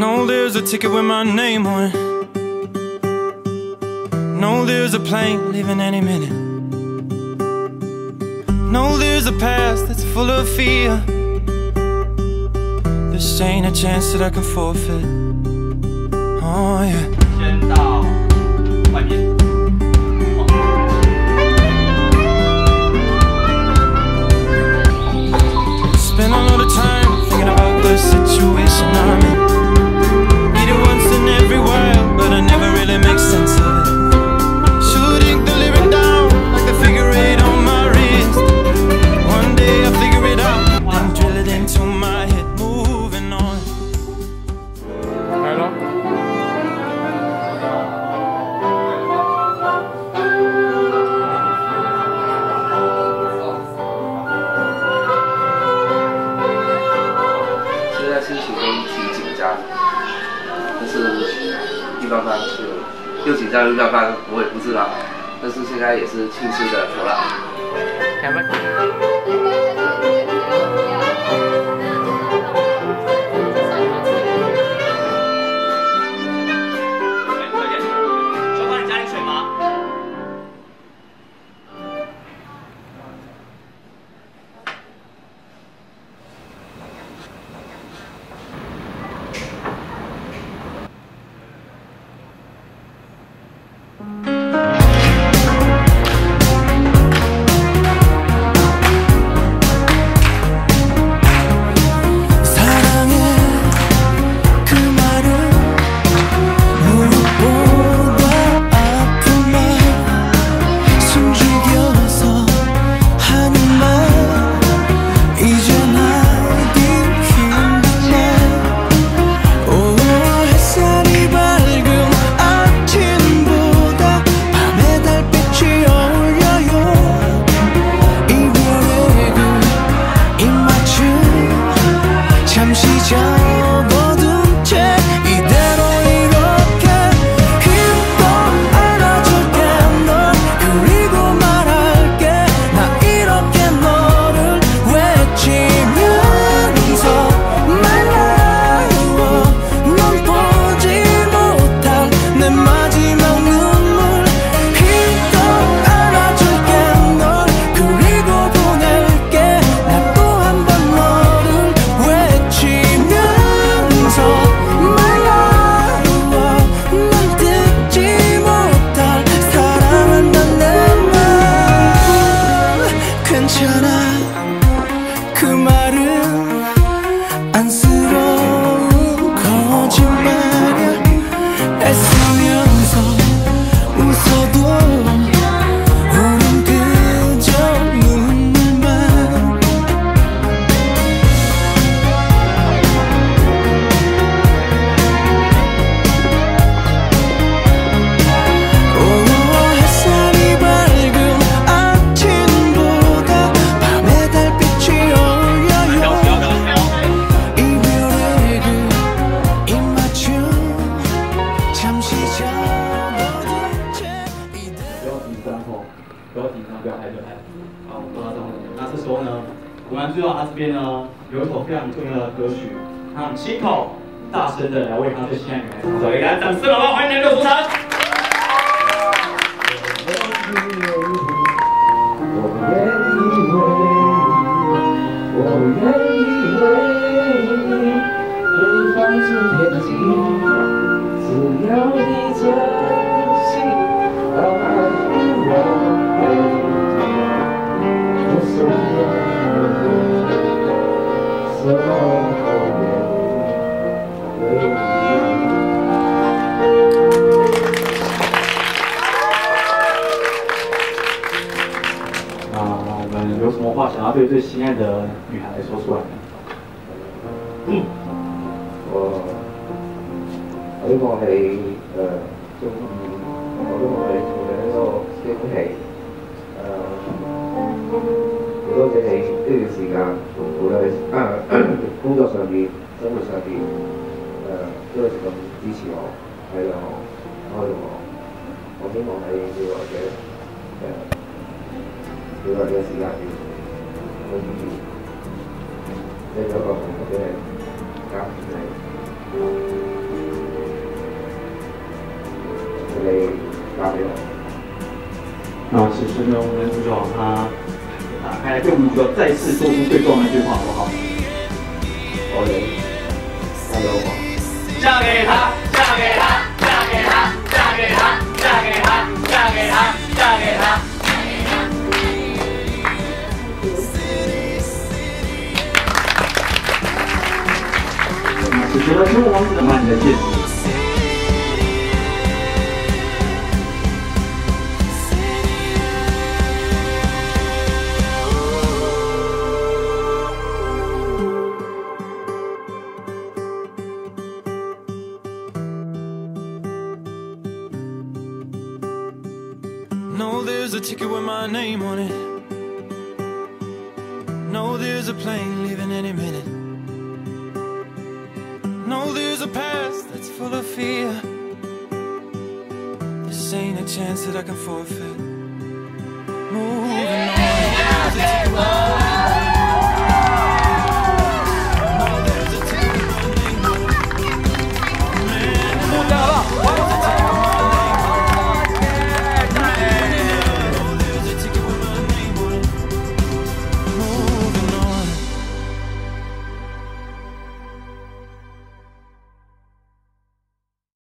No, there's a ticket with my name on it No, there's a plane leaving any minute No, there's a past that's full of fear This ain't a chance that I can forfeit Oh yeah 心情都挺紧张，但是一般般，就又紧张又一般般，我也不知道。但是现在也是庆祝的，头了。唱西江。好我不知道这那这时候呢我们最后他这边呢有一首非常重要的歌曲他很亲口大声的来为他最亲爱的人来唱首来掌声好不好？欢迎来到主场我愿意为你我愿对最心爱的女孩说出来。嗯、我，我望你呃，中意，我都你做嘅呢个家庭，呃，多谢你呢段时间同我喺呃工作上面、生活上面，呃，都系咁支持我，体谅我、包容我，我希望你未来嘅，呃，未来嘅时间 OK，这有一个同学的夹片，OK，加油。那此时呢，我们就要把它打开，所以我们就再次说出最重要的一句话，好不好？OK，再等会，嫁给他，嫁给他。no No, there's a ticket with my name on it. No, there's a plane leaving any minute know there's a past that's full of fear. This ain't a chance that I can forfeit.